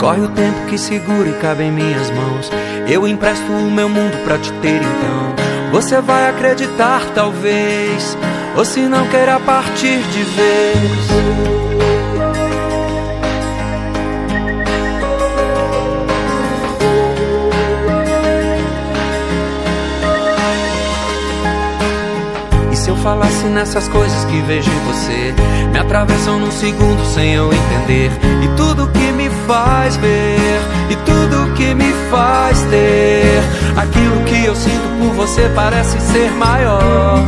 Escorre o tempo que segura e cabe em minhas mãos. Eu empresto o meu mundo pra te ter então. Você vai acreditar, talvez. Ou se não queira partir de vez. falasse nessas coisas que vejo em você Me atravessam num segundo sem eu entender E tudo que me ver E tudo que me faz ter. Aquilo que eu sinto por você parece ser maior.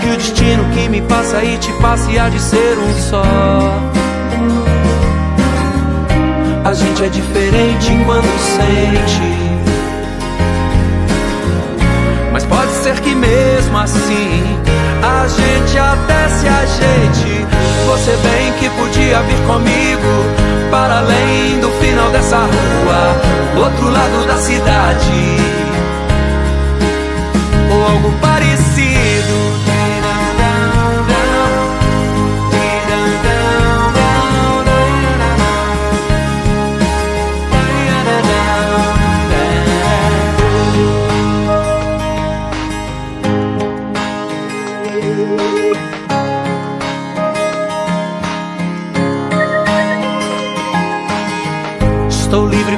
Que o destino que me passa e te passa e há de ser um só. A gente é diferente quando sente. Mas pode ser que mesmo assim a gente até se ajeite.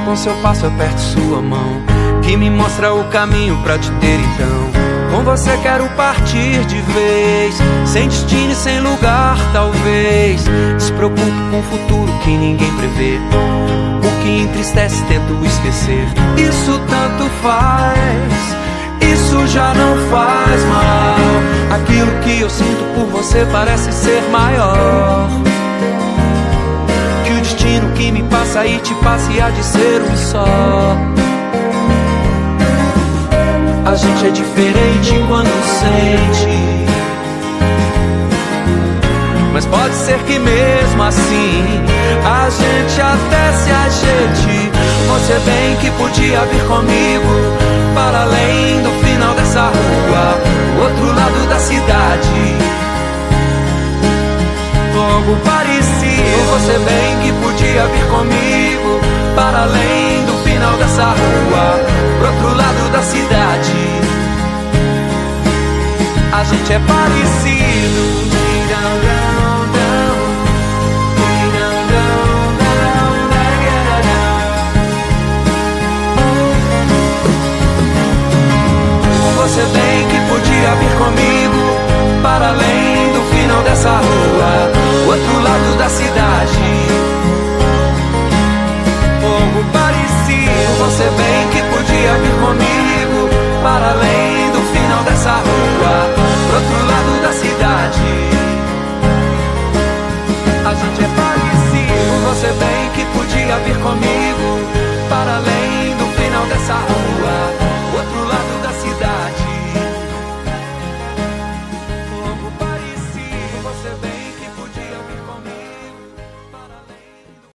Com seu passo aperte sua mão Que me mostra o caminho pra te ter então. Com você quero partir de vez Sem destino e sem lugar talvez. Despreocupo com o futuro que ninguém prevê O que entristece tento esquecer. Isso tanto faz Isso já não faz mal. Aquilo que eu sinto por você parece ser maior que me passa e te passa e há de ser um só. A gente é diferente quando sente. Mas pode ser que mesmo assim a gente até se ajeite. Você bem que podia vir comigo para além do final dessa rua, outro lado da cidade. Algo parecido. Você bem que dia vir comigo para além do final dessa rua, pro outro lado da cidade. A gente é parecido. Você bem que podia vir comigo para além do final dessa rua, o outro lado da cidade. para além do final dessa rua.